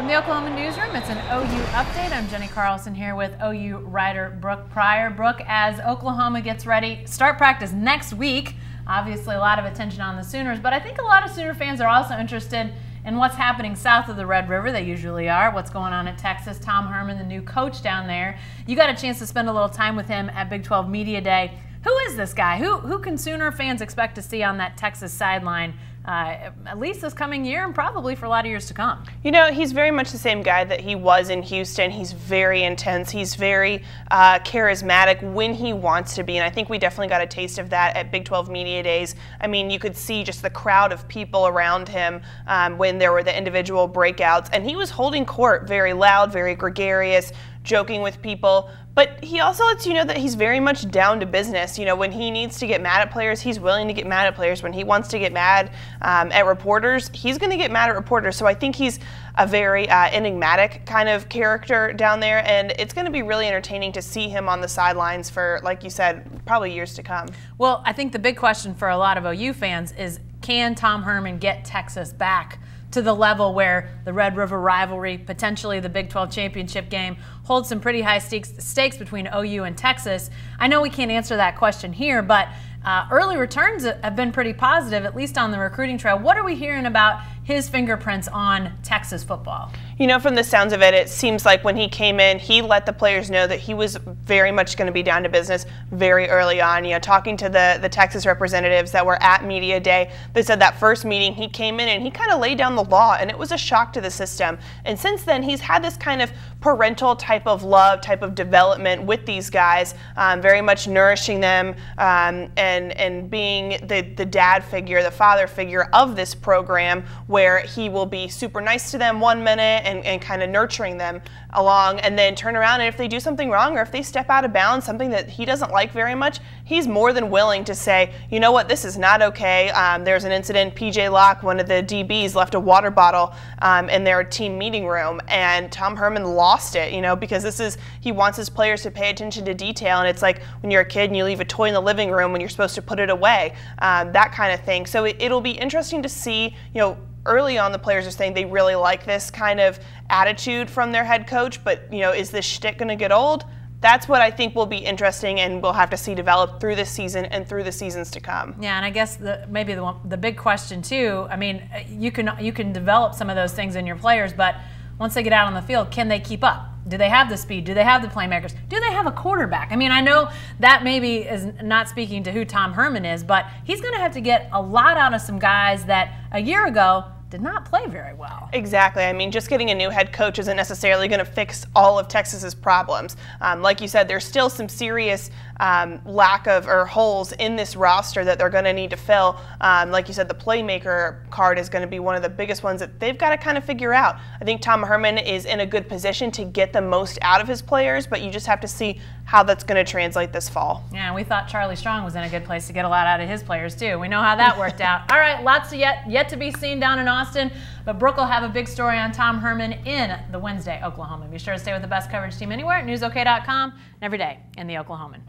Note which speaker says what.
Speaker 1: From the Oklahoman newsroom, it's an OU update. I'm Jenni Carlson here with OU writer Brooke Pryor. Brooke, as Oklahoma gets ready, start practice next week. Obviously, a lot of attention on the Sooners, but I think a lot of Sooner fans are also interested in what's happening south of the Red River. They usually are. What's going on at Texas? Tom Herman, the new coach down there. You got a chance to spend a little time with him at Big 12 Media Day. Who is this guy? Who who can Sooner fans expect to see on that Texas sideline? Uh, at least this coming year and probably for a lot of years to come.
Speaker 2: You know, he's very much the same guy that he was in Houston. He's very intense. He's very uh, charismatic when he wants to be. And I think we definitely got a taste of that at Big 12 Media Days. I mean, you could see just the crowd of people around him um, when there were the individual breakouts. And he was holding court very loud, very gregarious, joking with people. But he also lets you know that he's very much down to business. You know, when he needs to get mad at players, he's willing to get mad at players. When he wants to get mad um, at reporters, he's going to get mad at reporters. So I think he's a very uh, enigmatic kind of character down there, and it's going to be really entertaining to see him on the sidelines for, like you said, probably years to come.
Speaker 1: Well, I think the big question for a lot of OU fans is can Tom Herman get Texas back? To the level where the Red River rivalry, potentially the Big 12 championship game, holds some pretty high stakes, stakes between OU and Texas. I know we can't answer that question here, but uh, early returns have been pretty positive, at least on the recruiting trail. What are we hearing about his fingerprints on Texas football?
Speaker 2: You know, from the sounds of it, it seems like when he came in, he let the players know that he was very much going to be down to business very early on. You know, talking to the, the Texas representatives that were at Media Day, they said that first meeting he came in and he kind of laid down the law, and it was a shock to the system. And since then, he's had this kind of parental type of love, type of development with these guys, um, very much nourishing them um, and, and being the, the dad figure, the father figure of this program where he will be super nice to them one minute and, and kind of nurturing them along and then turn around and if they do something wrong or if they step out of bounds, something that he doesn't like very much, he's more than willing to say, you know what, this is not okay. Um, there's an incident, PJ Locke, one of the DBs, left a water bottle um, in their team meeting room and Tom Herman lost it, you know, because this is, he wants his players to pay attention to detail and it's like when you're a kid and you leave a toy in the living room when you're supposed to put it away, um, that kind of thing. So it, it'll be interesting to see, you know, early on the players are saying they really like this kind of attitude from their head coach, but you know, is this shtick going to get old? That's what I think will be interesting, and we'll have to see develop through this season and through the seasons to come.
Speaker 1: Yeah, and I guess the, maybe the, the big question too. I mean, you can you can develop some of those things in your players, but once they get out on the field, can they keep up? Do they have the speed? Do they have the playmakers? Do they have a quarterback? I mean, I know that maybe is not speaking to who Tom Herman is, but he's going to have to get a lot out of some guys that a year ago did not play very well.
Speaker 2: Exactly. I mean, just getting a new head coach isn't necessarily going to fix all of Texas's problems. Um, like you said, there's still some serious um, lack of or holes in this roster that they're going to need to fill. Um, like you said, the playmaker card is going to be one of the biggest ones that they've got to kind of figure out. I think Tom Herman is in a good position to get the most out of his players, but you just have to see how that's going to translate this fall.
Speaker 1: Yeah, we thought Charlie Strong was in a good place to get a lot out of his players too. We know how that worked out. All right, lots of yet yet to be seen down in Austin, but Brooke will have a big story on Tom Herman in the Wednesday Oklahoman. Be sure to stay with the best coverage team anywhere at newsok.com and every day in the Oklahoman.